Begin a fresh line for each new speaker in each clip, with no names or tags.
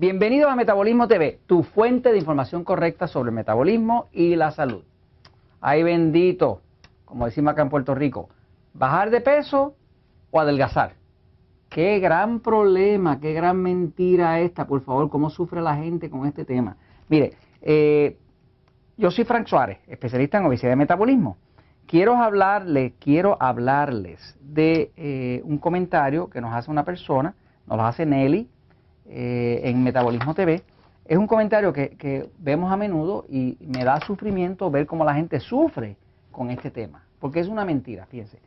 Bienvenido a Metabolismo TV, tu fuente de información correcta sobre el metabolismo y la salud. Ay bendito, como decimos acá en Puerto Rico, bajar de peso o adelgazar. Qué gran problema, qué gran mentira esta, por favor, cómo sufre la gente con este tema. Mire, eh, yo soy Frank Suárez, especialista en obesidad y metabolismo. Quiero hablarles, quiero hablarles de eh, un comentario que nos hace una persona, nos lo hace Nelly, eh, en Metabolismo TV, es un comentario que, vemos a menudo y me da sufrimiento ver cómo la gente sufre con este tema, porque es una mentira, fíjense.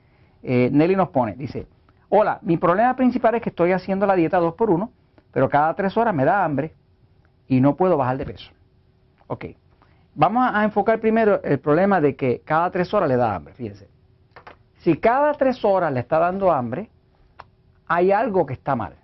Eh, Nelly nos pone, dice, hola, mi problema principal es que estoy haciendo la dieta 2x1, pero cada 3 horas me da hambre y no puedo bajar de peso. Ok, vamos a enfocar primero el problema de que cada 3 horas le da hambre, fíjense. Si cada 3 horas le está dando hambre, hay algo que está mal.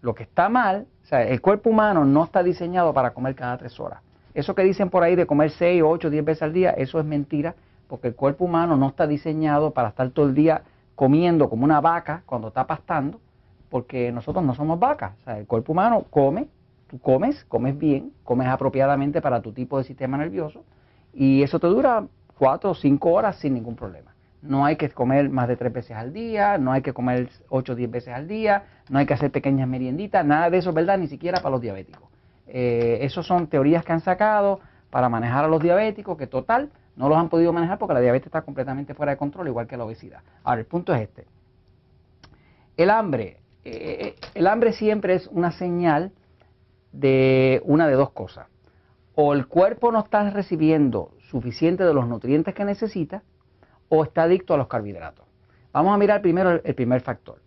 Lo que está mal sea, el cuerpo humano no está diseñado para comer cada tres horas. Eso que dicen por ahí de comer 6, 8, 10 veces al día, eso es mentira, porque el cuerpo humano no está diseñado para estar todo el día comiendo como una vaca cuando está pastando, porque nosotros no somos vacas. O sea, el cuerpo humano come, tú comes, comes bien, comes apropiadamente para tu tipo de sistema nervioso, y eso te dura 4 o 5 horas sin ningún problema. No hay que comer más de tres veces al día, no hay que comer ocho o diez veces al día, no hay que hacer pequeñas merienditas, nada de eso es verdad, ni siquiera para los diabéticos. Eh, Esas son teorías que han sacado para manejar a los diabéticos, que total no los han podido manejar porque la diabetes está completamente fuera de control, igual que la obesidad. Ahora, el punto es este. El hambre, eh, eh, el hambre siempre es una señal de una de dos cosas. O el cuerpo no está recibiendo suficiente de los nutrientes que necesita, o está adicto a los carbohidratos. Vamos a mirar primero el, primer factor.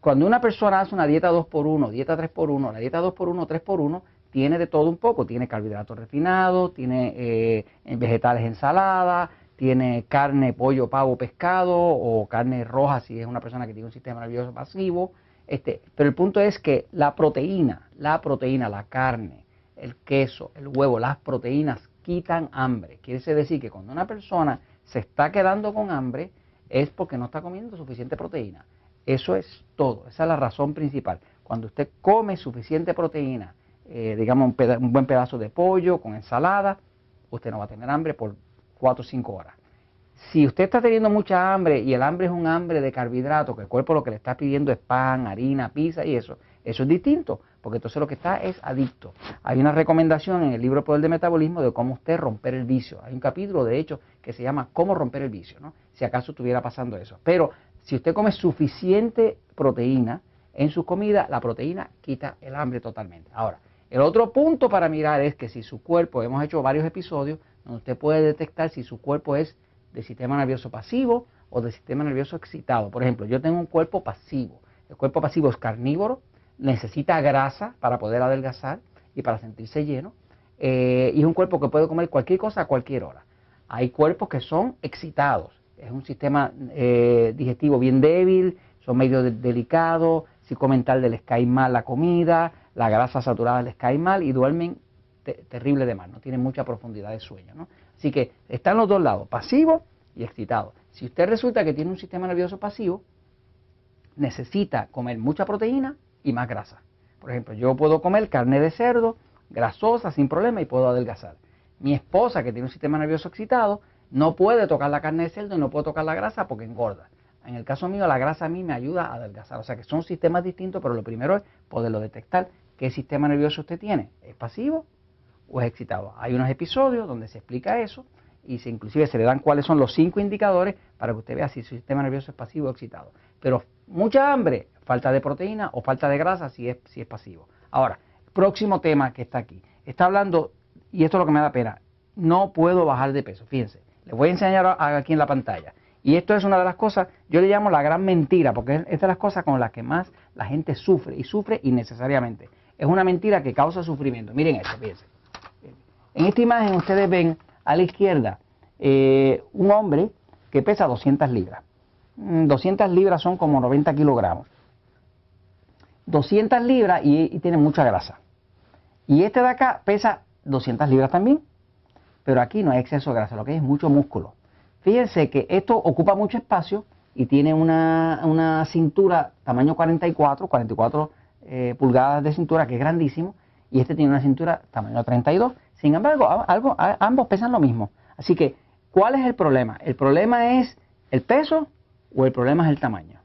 Cuando una persona hace una dieta 2x1, dieta 3x1, la dieta 2x1, 3x1, tiene de todo un poco. Tiene carbohidratos refinados, tiene eh, vegetales ensaladas, tiene carne, pollo, pavo, pescado o carne roja si es una persona que tiene un sistema nervioso pasivo. Este, pero el punto es que la proteína, la proteína, la carne, el queso, el huevo, las proteínas quitan hambre. Quiere decir que cuando una persona se está quedando con hambre es porque no está comiendo suficiente proteína. Eso es todo, esa es la razón principal. Cuando usted come suficiente proteína, eh, digamos un, buen pedazo de pollo con ensalada, usted no va a tener hambre por 4 o 5 horas. Si usted está teniendo mucha hambre y el hambre es un hambre de carbohidratos, que el cuerpo lo que le está pidiendo es pan, harina, pizza y eso, eso es distinto, porque entonces lo que está es adicto. Hay una recomendación en el libro Poder de Metabolismo de cómo usted romper el vicio. Hay un capítulo, de hecho, que se llama Cómo romper el vicio, ¿no? si acaso estuviera pasando eso. Pero si usted come suficiente proteína en su comida, la proteína quita el hambre totalmente. Ahora, el otro punto para mirar es que si su cuerpo, hemos hecho varios episodios donde usted puede detectar si su cuerpo es de sistema nervioso pasivo o de sistema nervioso excitado. Por ejemplo, yo tengo un cuerpo pasivo. El cuerpo pasivo es carnívoro, necesita grasa para poder adelgazar y para sentirse lleno. Eh, y es un cuerpo que puede comer cualquier cosa a cualquier hora. Hay cuerpos que son excitados, es un sistema eh, digestivo bien débil, son medio delicados, si comen tal les cae mal la comida, la grasa saturada les cae mal y duermen terrible de mal, no tienen mucha profundidad de sueño. ¿no? Así que están los dos lados, pasivo y excitado. Si usted resulta que tiene un sistema nervioso pasivo, necesita comer mucha proteína y más grasa. Por ejemplo, yo puedo comer carne de cerdo, grasosa, sin problema, y puedo adelgazar. Mi esposa, que tiene un sistema nervioso excitado, no puede tocar la carne de cerdo y no puede tocar la grasa porque engorda. En el caso mío, la grasa a mí me ayuda a adelgazar. O sea que son sistemas distintos, pero lo primero es poderlo detectar. ¿Qué sistema nervioso usted tiene? ¿Es pasivo o es excitado? Hay unos episodios donde se explica eso y se, inclusive se le dan cuáles son los cinco indicadores para que usted vea si su sistema nervioso es pasivo o excitado. Pero mucha hambre falta de proteína o falta de grasa si es, si es pasivo. Ahora, próximo tema que está aquí. Está hablando, y esto es lo que me da pena, no puedo bajar de peso. Fíjense, les voy a enseñar aquí en la pantalla. Y esto es una de las cosas, yo le llamo la gran mentira, porque es de las cosas con las que más la gente sufre, y sufre innecesariamente. Es una mentira que causa sufrimiento. Miren esto, fíjense. En esta imagen ustedes ven a la izquierda eh, un hombre que pesa 200 libras. 200 mm, libras son como 90 kilogramos. 200 libras y, tiene mucha grasa. Y este de acá pesa 200 libras también, pero aquí no hay exceso de grasa, lo que hay es mucho músculo. Fíjense que esto ocupa mucho espacio y tiene una, cintura tamaño 44, 44 eh, pulgadas de cintura, que es grandísimo, y este tiene una cintura tamaño 32. Sin embargo, algo, ambos pesan lo mismo. Así que, ¿cuál es el problema? ¿El problema es el peso o el problema es el tamaño?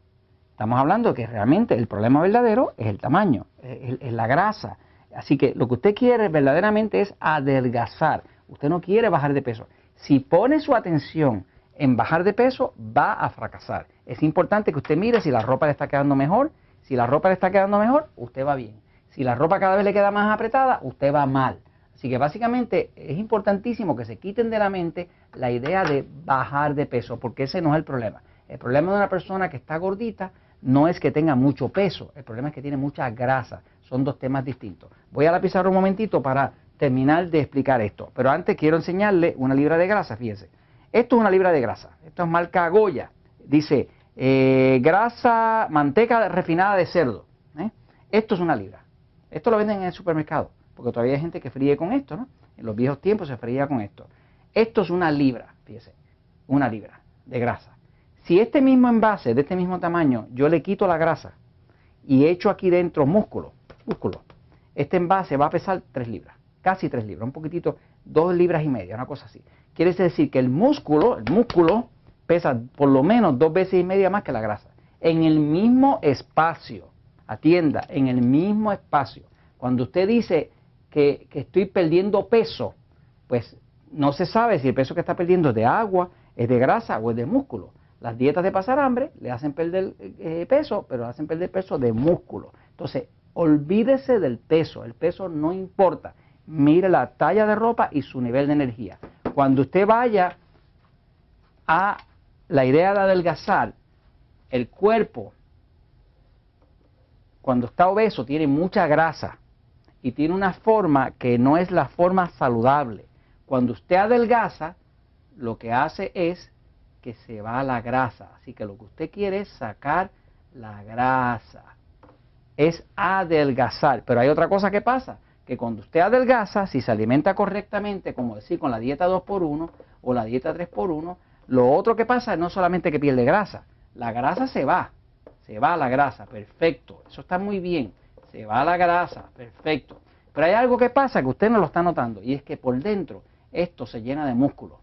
Estamos hablando que realmente el problema verdadero es el tamaño, es, la grasa. Así que lo que usted quiere verdaderamente es adelgazar. Usted no quiere bajar de peso. Si pone su atención en bajar de peso, va a fracasar. Es importante que usted mire si la ropa le está quedando mejor. Si la ropa le está quedando mejor, usted va bien. Si la ropa cada vez le queda más apretada, usted va mal. Así que básicamente es importantísimo que se quiten de la mente la idea de bajar de peso, porque ese no es el problema. El problema de una persona que está gordita no es que tenga mucho peso, el problema es que tiene mucha grasa. Son dos temas distintos. Voy a la pizarra un momentito para terminar de explicar esto. Pero antes quiero enseñarle una libra de grasa, fíjense. Esto es una libra de grasa. Esto es marca Goya. Dice eh, grasa, manteca refinada de cerdo. ¿eh? Esto es una libra. Esto lo venden en el supermercado, porque todavía hay gente que fríe con esto, ¿no? En los viejos tiempos se fría con esto. Esto es una libra, fíjese, una libra de grasa. Si este mismo envase de este mismo tamaño yo le quito la grasa y echo aquí dentro músculo, músculo, este envase va a pesar 3 libras, casi 3 libras, un poquitito, 2 libras y media, una cosa así. Quiere decir que el músculo, el músculo pesa por lo menos dos veces y media más que la grasa. En el mismo espacio, atienda, en el mismo espacio. Cuando usted dice que, que estoy perdiendo peso, pues no se sabe si el peso que está perdiendo es de agua, es de grasa o es de músculo. Las dietas de pasar hambre le hacen perder eh, peso, pero le hacen perder peso de músculo. Entonces, olvídese del peso, el peso no importa. Mire la talla de ropa y su nivel de energía. Cuando usted vaya a la idea de adelgazar, el cuerpo, cuando está obeso, tiene mucha grasa y tiene una forma que no es la forma saludable. Cuando usted adelgaza, lo que hace es que se va la grasa. Así que lo que usted quiere es sacar la grasa. Es adelgazar. Pero hay otra cosa que pasa, que cuando usted adelgaza, si se alimenta correctamente, como decir con la dieta 2x1 o la dieta 3x1, lo otro que pasa es no solamente que pierde grasa, la grasa se va, se va la grasa, perfecto, eso está muy bien, se va la grasa, perfecto. Pero hay algo que pasa que usted no lo está notando y es que por dentro esto se llena de músculo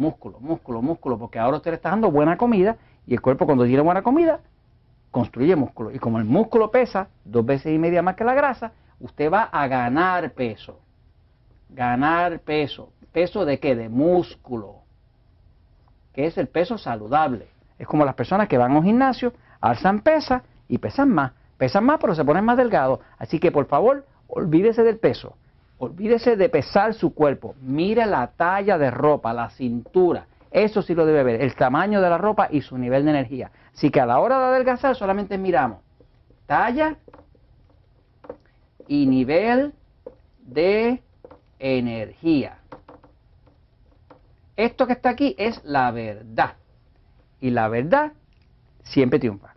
músculo, músculo, músculo, porque ahora usted le está dando buena comida y el cuerpo cuando tiene buena comida construye músculo. Y como el músculo pesa dos veces y media más que la grasa, usted va a ganar peso. Ganar peso. ¿Peso de qué? De músculo. Que es el peso saludable. Es como las personas que van a un gimnasio, alzan pesa y pesan más. Pesan más pero se ponen más delgados. Así que por favor, olvídese del peso. Olvídese de pesar su cuerpo. Mire la talla de ropa, la cintura. Eso sí lo debe ver. El tamaño de la ropa y su nivel de energía. Así que a la hora de adelgazar solamente miramos talla y nivel de energía. Esto que está aquí es la verdad. Y la verdad siempre triunfa.